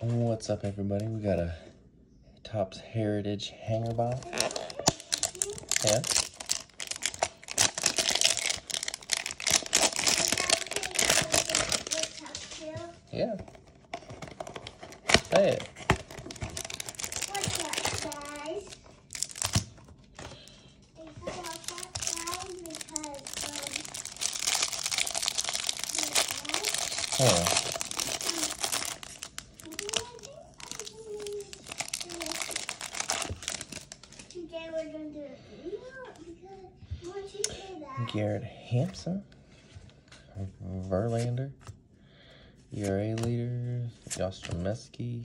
What's up, everybody? We got a Topps Heritage hanger box. Yeah. Yeah. Say it. What's up, guys? I cut off that down because, um, Huh. Today we're gonna do a because you say that, Garrett Hampson. Verlander. ERA leader. Yastrzemski.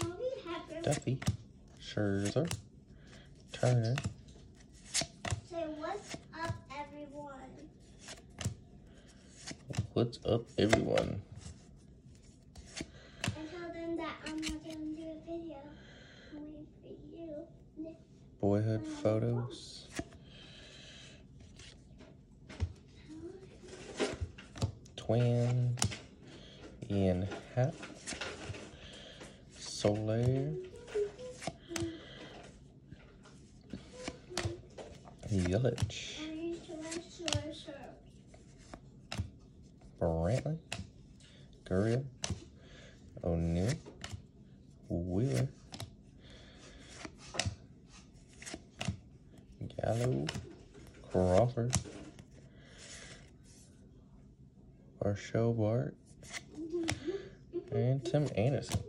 Mommy have to Duffy. Scherzer. Turner. say what's up, everyone. What's up, everyone? And tell them that I'm not gonna do a video only for you. Boyhood photos. Twin. Ian Happ, Soler. Yelich. Brantley. Gurriel. O'Neill. Wheeler. Gallo. Crawford. Marshall Bart. And Tim Anderson.